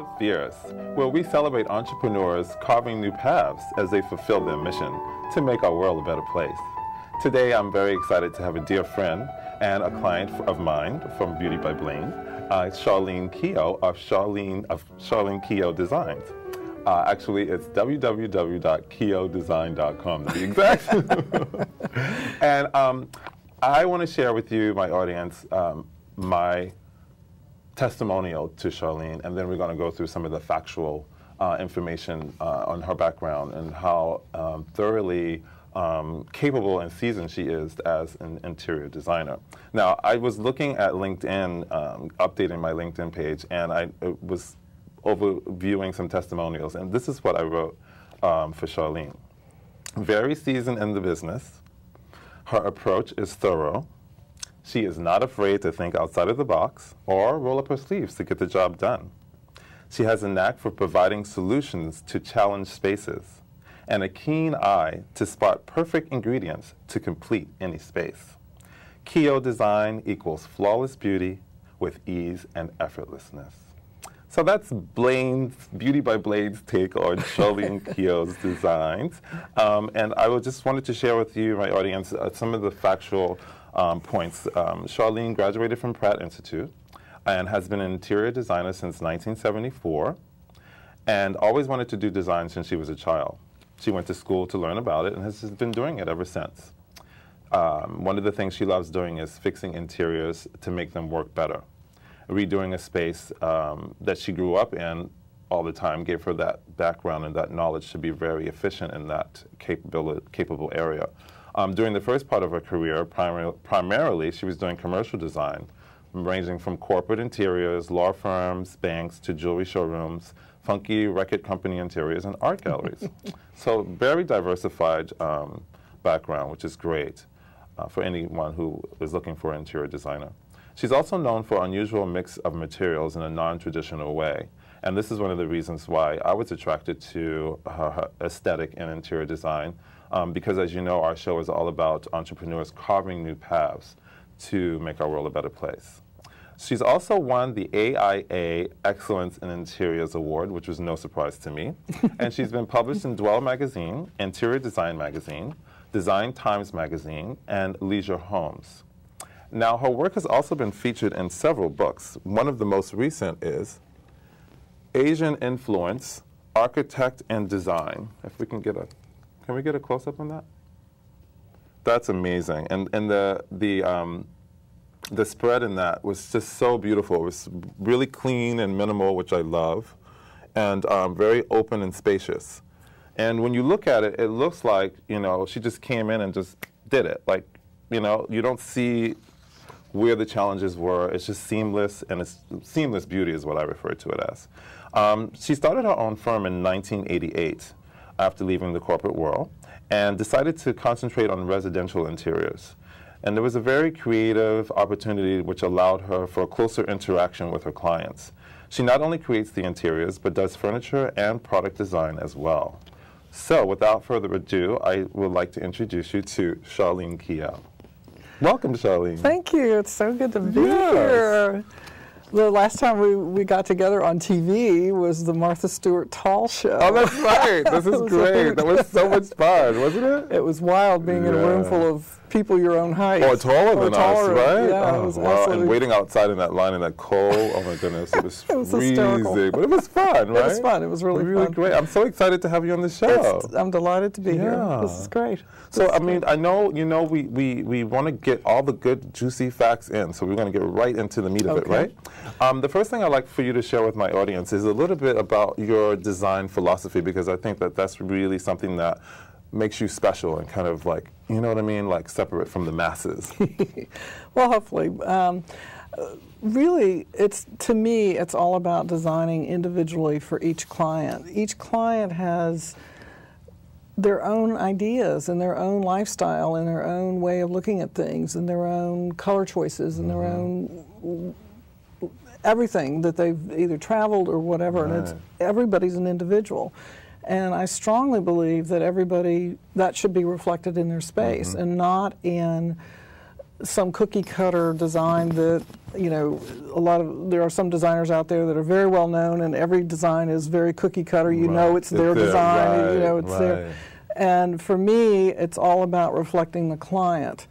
of Fierce, where we celebrate entrepreneurs carving new paths as they fulfill their mission to make our world a better place. Today, I'm very excited to have a dear friend and a client of mine from Beauty by Blane, uh, Charlene Keogh of Charlene of Charlene Keogh Designs. Uh, actually, it's www.keoghdesign.com to be exact. and um, I want to share with you, my audience, um, my testimonial to Charlene, and then we're going to go through some of the factual uh, information uh, on her background and how um, thoroughly um, capable and seasoned she is as an interior designer. Now, I was looking at LinkedIn, um, updating my LinkedIn page, and I was overviewing some testimonials, and this is what I wrote um, for Charlene. Very seasoned in the business. Her approach is thorough. She is not afraid to think outside of the box or roll up her sleeves to get the job done. She has a knack for providing solutions to challenge spaces and a keen eye to spot perfect ingredients to complete any space. Keogh design equals flawless beauty with ease and effortlessness. So that's Blane's, Beauty by Blane's take on Charlene Keogh's designs. Um, and I just wanted to share with you, my audience, uh, some of the factual um, points. Um, Charlene graduated from Pratt Institute and has been an interior designer since 1974 and always wanted to do design since she was a child. She went to school to learn about it and has been doing it ever since. Um, one of the things she loves doing is fixing interiors to make them work better. Redoing a space um, that she grew up in all the time gave her that background and that knowledge to be very efficient in that capable, capable area. Um, during the first part of her career, primar primarily, she was doing commercial design, ranging from corporate interiors, law firms, banks, to jewelry showrooms, funky record company interiors, and art galleries. so very diversified um, background, which is great uh, for anyone who is looking for an interior designer. She's also known for unusual mix of materials in a non-traditional way. And this is one of the reasons why I was attracted to her, her aesthetic in interior design, um, because as you know, our show is all about entrepreneurs carving new paths to make our world a better place. She's also won the AIA Excellence in Interiors Award, which was no surprise to me. and she's been published in Dwell Magazine, Interior Design Magazine, Design Times Magazine, and Leisure Homes. Now, her work has also been featured in several books. One of the most recent is Asian Influence, Architect and Design. If we can get a, can we get a close-up on that? That's amazing. And, and the, the, um, the spread in that was just so beautiful. It was really clean and minimal, which I love, and um, very open and spacious. And when you look at it, it looks like, you know, she just came in and just did it. Like, you know, you don't see where the challenges were. It's just seamless, and it's seamless beauty is what I refer to it as. Um, she started her own firm in 1988 after leaving the corporate world and decided to concentrate on residential interiors. And there was a very creative opportunity which allowed her for a closer interaction with her clients. She not only creates the interiors, but does furniture and product design as well. So without further ado, I would like to introduce you to Charlene Keogh. Welcome, Charlene. Thank you. It's so good to be yes. here. The last time we, we got together on TV was the Martha Stewart Tall Show. Oh, that's right. This is great. That was so much fun, wasn't it? It was wild being yeah. in a room full of people your own height. Or taller or than taller. us, right? Yeah, oh, wow. And waiting outside in that line in that cold. Oh my goodness, it was, it was freezing. But it was fun, right? It was fun. It was really, really fun. great. I'm so excited to have you on the show. It's, I'm delighted to be yeah. here. This is great. So this I mean, I know you know we we, we want to get all the good juicy facts in, so we're going to get right into the meat of okay. it, right? Um, the first thing I'd like for you to share with my audience is a little bit about your design philosophy because I think that that's really something that makes you special and kind of like, you know what I mean, like separate from the masses? well, hopefully. Um, really, it's to me, it's all about designing individually for each client. Each client has their own ideas and their own lifestyle and their own way of looking at things and their own color choices and their mm-hmm. own everything that they've either traveled or whatever right. and it's everybody's an individual and I strongly believe that everybody, that should be reflected in their space mm -hmm. and not in some cookie cutter design that you know a lot of there are some designers out there that are very well known and every design is very cookie cutter you Right. know it's their It's their- design you know it's their and for me it's all about reflecting the client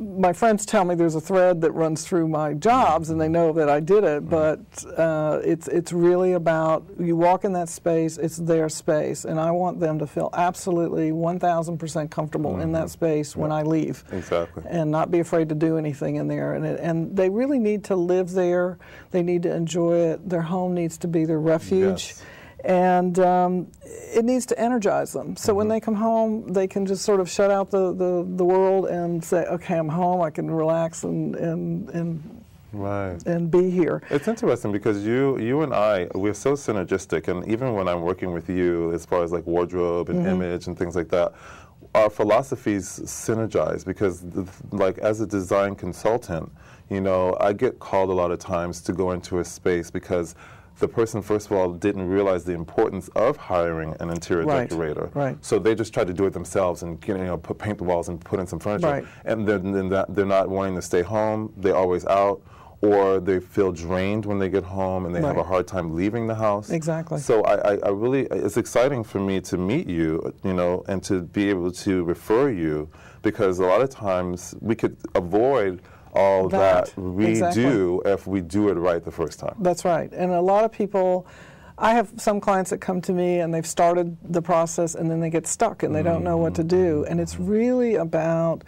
my friends tell me there's a thread that runs through my jobs, and they know that I did it. But uh, it's it's really about you walk in that space; it's their space, and I want them to feel absolutely 1,000% comfortable in that space when I leave, Exactly. and not be afraid to do anything in there. And it, and they really need to live there. They need to enjoy it. Their home needs to be their refuge. Yes. And um, it needs to energize them. So Mm-hmm. when they come home, they can just sort of shut out the, the, the world and say, okay, I'm home, I can relax and, and, and, Right. and be here. It's interesting because you you and I we're so synergistic, and even when I'm working with you, as far as like wardrobe and image and things like that, our philosophies synergize because, like as a design consultant, you know, I get called a lot of times to go into a space because. The person, first of all, didn't realize the importance of hiring an interior Right, decorator. right. So they just tried to do it themselves and you know put paint the walls and put in some furniture. Right. And then, then that, they're not wanting to stay home. They're always out, or they feel drained when they get home and they have a hard time leaving the house. Exactly. So I, I, I really, it's exciting for me to meet you, you know, and to be able to refer you because a lot of times we could avoid all that, That, we exactly. do if we do it right the first time. That's right. And a lot of people, I have some clients that come to me and they've started the process and then they get stuck and they don't know what to do. And it's really about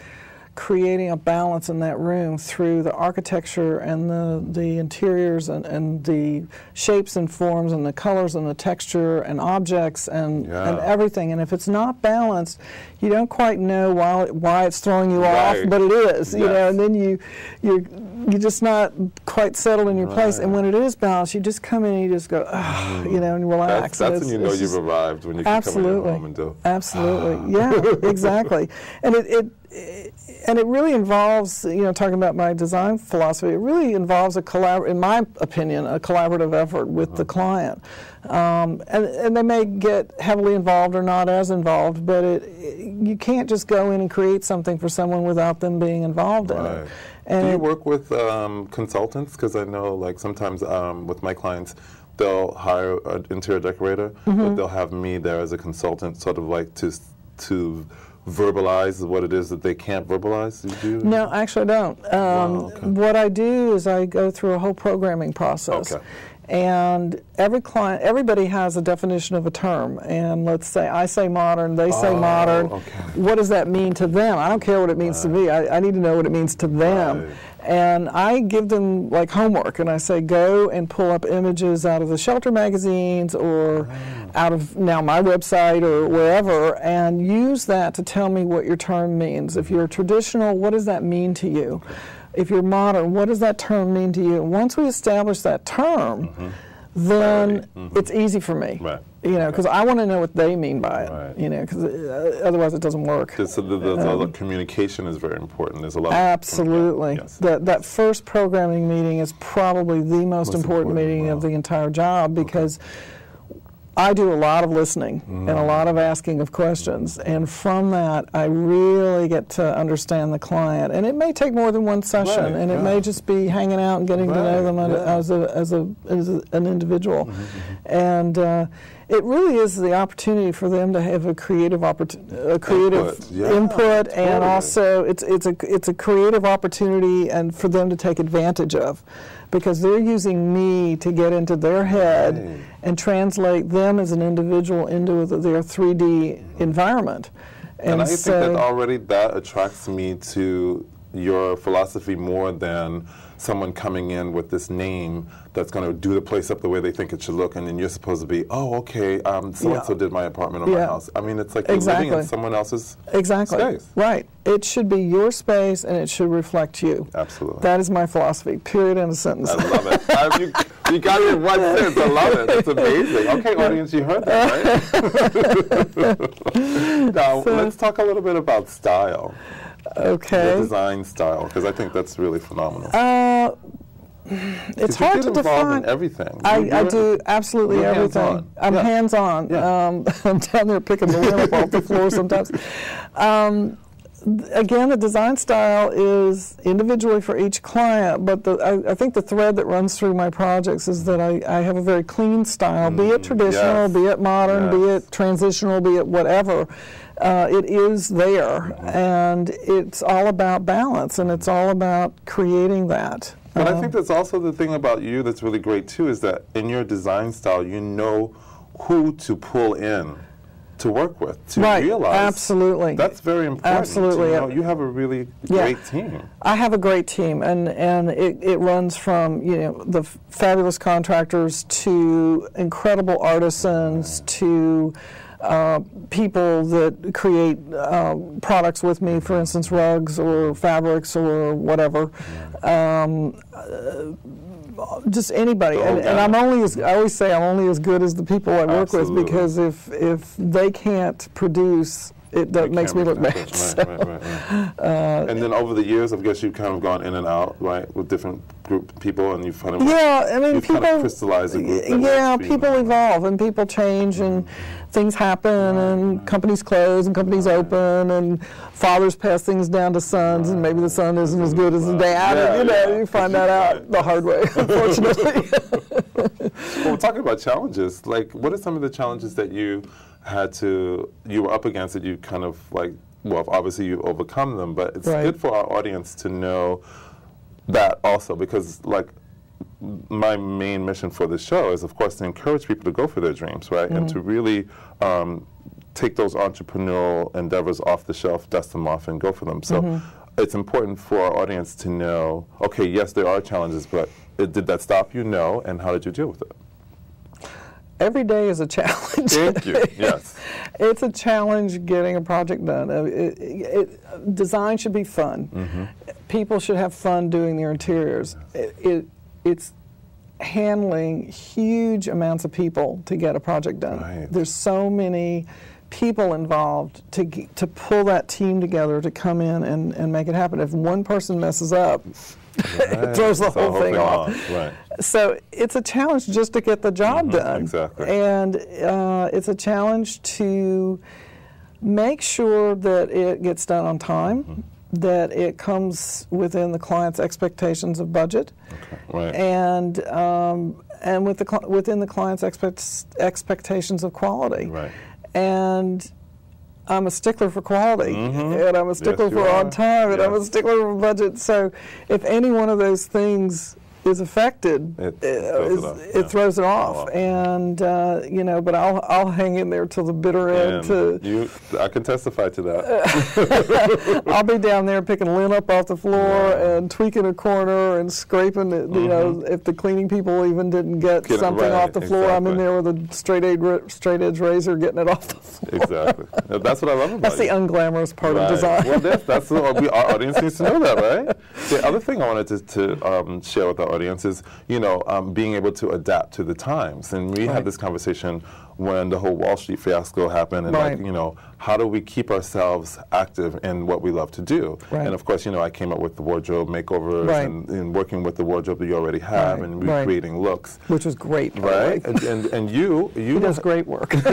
creating a balance in that room through the architecture and the, the interiors and, and the shapes and forms and the colors and the texture and objects and, and everything. And if it's not balanced, you don't quite know why, why it's throwing you Right. off, but it is, you know, and then you, you're, you're just not quite settled in your place. And when it is balanced, you just come in and you just go, ah, you know, and relax. That's, And when you know you've arrived, when you can come in your Absolutely. home and do. Absolutely. yeah, exactly. And it, it, it and it really involves, you know, talking about my design philosophy. It really involves a collab, in my opinion, a collaborative effort with the client. Um, and, and they may get heavily involved or not as involved, but it, you can't just go in and create something for someone without them being involved in it. And Do you it- work with um, consultants? Because I know, like sometimes um, with my clients, they'll hire an interior decorator, Mm-hmm. but they'll have me there as a consultant, sort of like to to verbalize what it is that they can't verbalize. You do? No, actually, I don't. Um, Wow, okay. What I do is I go through a whole programming process. Okay. And every client, everybody has a definition of a term. And let's say I say modern, they say Oh, modern. okay. What does that mean to them? I don't care what it means to me. I, I need to know what it means to them. Right. And I give them like homework, and I say, go and pull up images out of the shelter magazines or ah. out of now my website or wherever, and use that to tell me what your term means. If mm-hmm. you're traditional, what does that mean to you? If you're modern, what does that term mean to you? Once we establish that term, then Clarity. it's easy for me. Right. You know, because I want to know what they mean by it. Right. You know, because uh, otherwise it doesn't work. So the, the, the, the communication is very important. There's a lot. Of, Absolutely. Yes. That that first programming meeting is probably the most, Most important, important, meeting of the entire job because I do a lot of listening and Mm. a lot of asking of questions, and from that I really get to understand the client. And it may take more than one session, Right, and it yeah. may just be hanging out and getting to know them yeah. Mm-hmm, as a as a as an individual, and. Uh, it really is the opportunity for them to have a creative opportunity, a creative Input, yeah, input and also it's it's a it's a creative opportunity and for them to take advantage of because they're using me to get into their head Right. and translate them as an individual into their 3D mm-hmm. environment. And, I so, think that already that attracts me to your philosophy more than someone coming in with this name that's going to do the place up the way they think it should look, and then you're supposed to be, oh, okay, um, so and so did my apartment or my house. I mean, it's like you're living in someone else's exactly space. right. It should be your space and it should reflect you. Absolutely. That is my philosophy. Period. End a sentence. I love it. You, you got it in one sentence. I love it. It's amazing. Okay, audience, you heard that, right? now, let's talk a little bit about style, okay. the design style, because I think that's really phenomenal. Uh, it's hard to define. in everything. I, You- I do absolutely you're everything. hands-on. I'm Yeah. hands on. Yeah. Um, I'm down there picking the lamp off the floor sometimes. Um, again, the design style is individually for each client, but the, I, I think the thread that runs through my projects is that I, I have a very clean style, be it traditional, yes. be it modern, be it transitional, be it whatever. Uh, it is there, and it's all about balance, and it's all about creating that. But I Um, think that's also the thing about you that's really great too is that in your design style, you know who to pull in to work with to Right, realize. absolutely. That's very important. Absolutely. You, know, you have a really Yeah. great team. I have a great team, and, and it, it runs from you know the fabulous contractors to incredible artisans to uh, people that create uh, products with me, for instance, rugs or fabrics or whatever. Um, uh, just anybody, The and, and I'm only as I always say I'm only as good as the people I work Absolutely. with because if if they can't produce, it It makes me look bad. Right, right, right, right. Uh, and then over the years, I guess you've kind of gone in and out, right, with different group people, and you've kind of Yeah, I mean, people. kind of crystallized a group. yeah, people evolve and people change and mm-hmm. things happen and companies close and companies open and fathers pass things down to sons and maybe the son isn't as good as the dad. Yeah, and, you know, yeah. you find that out the hard way, unfortunately. Well, we're talking about challenges. Like, what are some of the challenges that you had to, you were up against it, you kind of like, well, obviously you've overcome them, but it's Right. good for our audience to know that also because, like, my main mission for this show is, of course, to encourage people to go for their dreams, right? And to really um, take those entrepreneurial endeavors off the shelf, dust them off, and go for them. So it's important for our audience to know okay, yes, there are challenges, but did that stop you? No. And how did you deal with it? Every day is a challenge. Thank you. Yes. it's a challenge getting a project done. It- it- design should be fun. Mm-hmm. People should have fun doing their interiors. It, it, it's handling huge amounts of people to get a project done. Right. There's so many people involved to, to pull that team together to come in and, and make it happen. If one person messes up, it throws the So whole thing off. Right. So it's a challenge just to get the job done. Mm-hmm. exactly. And uh, it's a challenge to make sure that it gets done on time, Mm-hmm. that it comes within the client's expectations of budget, Right. and um, and with the within the client's expect- expectations of quality. Right. And I'm a stickler for quality, and I'm a stickler Mm-hmm. for on time, and I'm a stickler for budget. So, if any one of those things is affected, It throws it is- off, it yeah. throws it off. And uh, you know, but I'll I'll hang in there till the bitter end. To you, I can testify to that. I'll be down there picking lint up off the floor Yeah. and tweaking a corner and scraping it. You know, if the cleaning people even didn't get, Get something right, off the floor, I'm in exactly. there with a straight edge straight edge razor getting it off the floor. exactly. That's what I love about it. That's the unglamorous part Right. of design. Well, that's, that's what we, our audience needs to know that, right? The other thing I wanted to, to um, share with the audience is, you know, um, being able to adapt to the times. And we Right. had this conversation when the whole Wall Street fiasco happened, and Right. like, you know, how do we keep ourselves active in what we love to do? Right. And of course, you know, I came up with the wardrobe makeovers Right. and, and working with the wardrobe that you already have and recreating looks. which was great. by the way. Right, and, and and you you does great work.